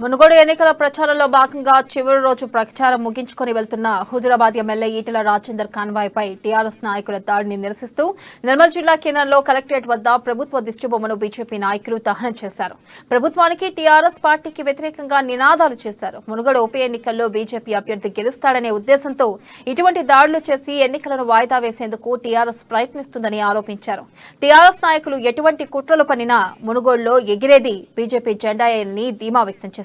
మునుగోడు ఎన్నికల ప్రచారంలో భాగంగా చివరి రోజు ప్రచారం ముగించుకొని వెళ్తున్న హుజురాబాద్ ఎమ్మెల్యే ఈటెల రాజేందర్ కాన్వాయ్పై టీఆర్ఎస్ నాయకుల దాడిని నిరసిస్తూ నిర్మల్ జిల్లా కేంద్రంలో కలెక్టరేట్ వద్ద ప్రభుత్వ దిష్టిబొమ్మను బీజేపీ నాయకులు దహనం చేశారు. ప్రభుత్వానికి టీఆర్ఎస్ పార్టీకి వ్యతిరేకంగా నినాదాలు చేశారు. మునుగోడు ఉప ఎన్నికల్లో బీజేపీ అభ్యర్థి గెలుస్తాడనే ఉద్దేశంతో ఇటువంటి దాడులు చేసి ఎన్నికలను వాయిదా వేసేందుకు టీఆర్ఎస్ ప్రయత్నిస్తుందని ఆరోపించారు. టీఆర్ఎస్ నాయకులు ఎటువంటి కుట్రలు పనినా మునుగోడులో ఎగిరేది బీజేపీ జెండాయని ధీమా వ్యక్తం చేశారు.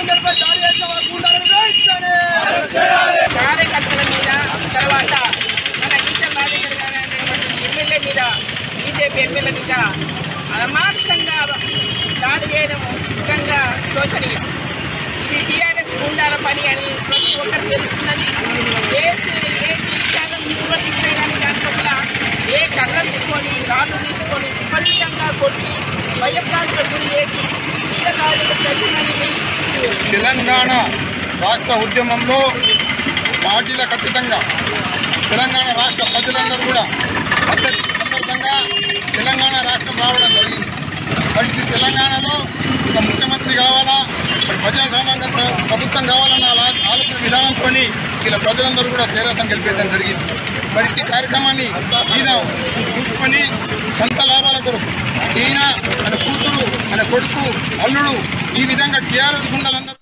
గుండాలారా దాడి చేసిన గుండాలను కార్యకర్తల మీద తర్వాత మన ఈటల రాజేందర్ ఎమ్మెల్యే మీద బీజేపీ ఎమ్మెల్యే మీద అమానుషంగా దాడి చేయడం నిజంగా శోచనీయం. ఇది టీఆర్ఎస్ గుండాల పని అని ప్రతి ఒక్కరు తెలుస్తున్నది. ఏ ఏ విషయాలను కానీ ఏ కళ్ళ తీసుకొని రాళ్ళు తీసుకొని విపరీతంగా కొట్టి భయప్రాంతం గురి చేసి ఇష్టకాలు ప్రజలని తెలంగాణ రాష్ట్ర ఉద్యమంలో పార్టీల ఖచ్చితంగా తెలంగాణ రాష్ట్ర ప్రజలందరూ కూడా సందర్భంగా తెలంగాణ రాష్ట్రం రావడం జరిగింది. మరి తెలంగాణలో ఒక ముఖ్యమంత్రి కావాలా? మరి ప్రభుత్వం కావాలన్న ఆలోచన విధానంతో ఇలా ప్రజలందరూ కూడా తెరాసం గెలిపేయడం జరిగింది. మరి ఈ కార్యక్రమాన్ని ఈయన చూసుకొని సొంత లాభాల కొరకు ఈయన మన కూతురు మన కొడుకు అల్లుడు ఈ విధంగా టీఆర్ఎస్ గుండలందరూ